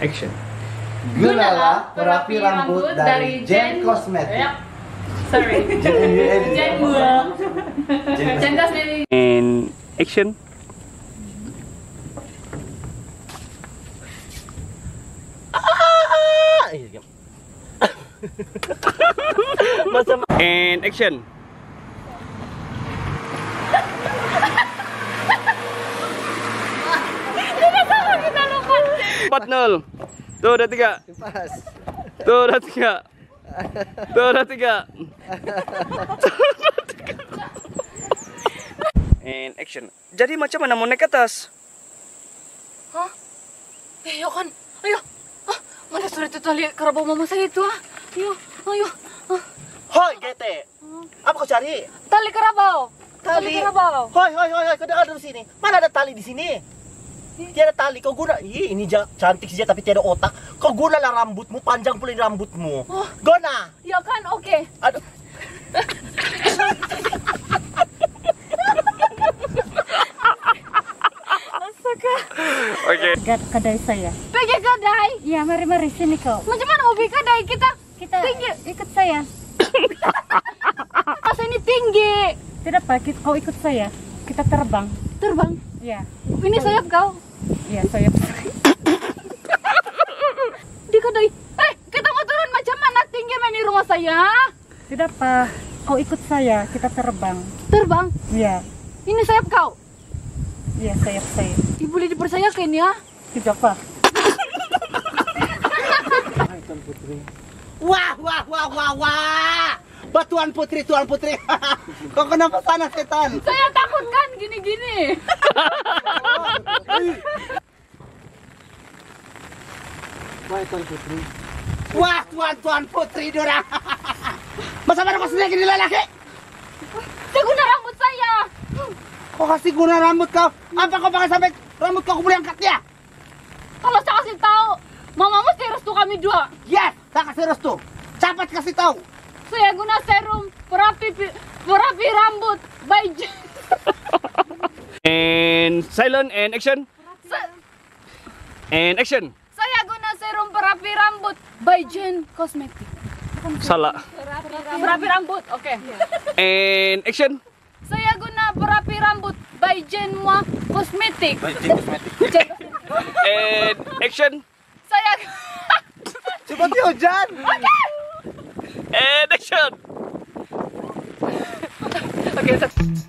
action. Gulala perapi rambut dari Jen Cosmetic. Yep. Sorry. Jen Jen. Jen Cosmetic. And action. And action. Empat nol. Tuh udah tiga. Pas. Tuh udah tiga. Tuh udah tiga. And action. Jadi macam mana mau naik ke atas? Hah? Eh, ayo kan. Ayo. Ah, mana sudah itu tali kerabau mama saya itu ah? Ayo, ayo. Ah, Hoi, Gete. Apa kau cari? tali kerabau. Tali. kerabau. Hoi, hoi, hoi, hoi, kau dengar dari sini. Mana ada tali di sini? Tiada tali. Kau guna. Ih, ini ja- cantik saja tapi tiada otak. Kau gunalah rambutmu, panjang pula ini rambutmu. Oh. Gona. Ya kan, oke. Aduh. Astaga. Oke. Gad kedai saya. Pergi kedai. Iya, mari mari sini kau. Macam mana hobi kedai kita? Kita Tinggi. ikut saya. Masa ini tinggi. Tidak kita- kau ikut saya. Kita terbang. Terbang. Iya, Ini sayap kau. iya saya. Di kedai. Eh, kita mau turun macam mana tinggi main di rumah saya? Tidak pak, kau ikut saya. Kita terbang. Terbang. Iya, Ini sayap kau. iya sayap saya. Ibu boleh dipercayakan ya. Tidak pak. Wah, wah, wah, wah, wah. Batuan putri, tuan putri. kau kenapa sana setan? Saya takut kan gini-gini. Wah, tuan putri. Wah, tuan, tuan putri dorang. Masa mana kau sendiri gini lelaki? Saya guna rambut saya. Kau kasih guna rambut kau. Apa kau pakai sampai rambut kau, boleh angkat ya? Kalau saya kasih tahu, mama mesti restu kami dua. Yes, tak kasih restu. Cepat kasih tahu. Saya guna serum perapi perapi rambut by Jen. And silent and action. Sa- And action. saya guna serum perapi rambut by Jen Cosmetic. Salah. Perapi rambut, oke. And action. Saya guna perapi rambut by Jen Mua Cosmetic. Jen- And action. Saya Cepat hujan. And action. Oke,